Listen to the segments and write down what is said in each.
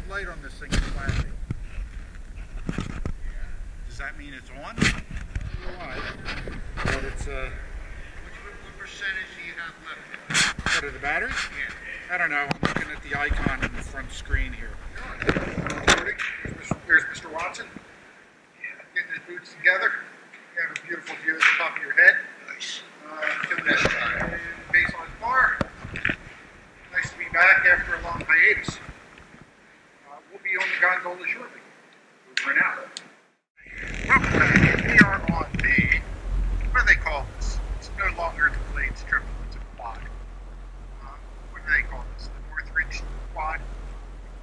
red light on this thing is flashing. Does that mean it's on? I don't know why. But it's, uh, Which, what percentage do you have left? what are the batteries? Yeah. I don't know. I'm looking at the icon in the front screen here. There's Mr. Watson. Getting his boots together. You have a beautiful view at the top of your head. Nice. Uh, doing that uh, baseline bar. Nice to be back after a long hiatus. Uh, we'll be on the gondola shortly. Over and out. Back. We are on the, what do they call this? It's no longer the Glades triple, it's a quad. Uh, what do they call this? The Northridge quad?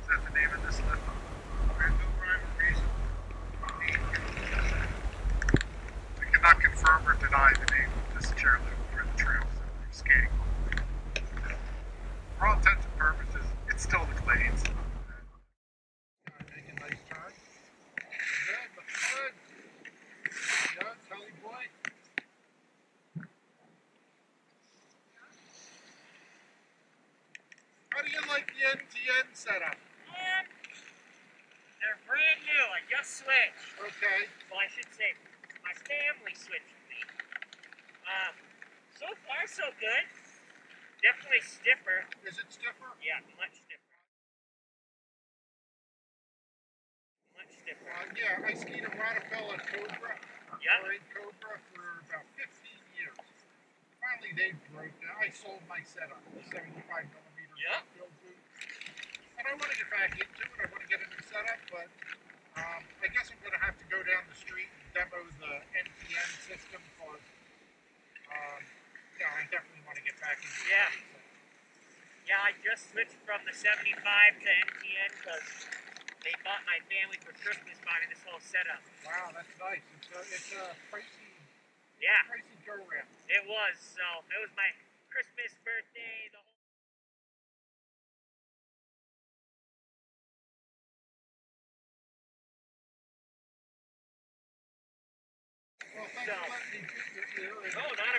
Is that the name of this lift? I have no rhyme or reason. I cannot confirm or deny the name of this chairlift or the trails that we're skating on. For all intents and purposes, it's still the Glades. Make a nice turn. Good, looks good. Yeah, Tully boy. How do you like the NTN setup? They're brand new. I just switched. Okay. Well, I should say, my family switched with me. Um, so far, so good. Definitely stiffer. Is it stiffer? Yeah, much stiffer. Much stiffer. Uh, yeah, I skied a Rottefella Cobra. Yeah. Parade Cobra for about 15 years. Finally, they broke down. I sold my setup, the 75 millimeter Yeah. Build boot. And I want to get back into it. I want to get a new setup, but um, I guess I'm going to have to go down the street and demo the NTN system for. Um, yeah, I definitely want to get back into it. Yeah. Yeah, I just switched from the 75 to NTN because they bought my family for Christmas buying this whole setup. Wow, that's nice. It's a, it's a pricey, Yeah, pricey go round. it was. So it was my Christmas, birthday, and- Oh, not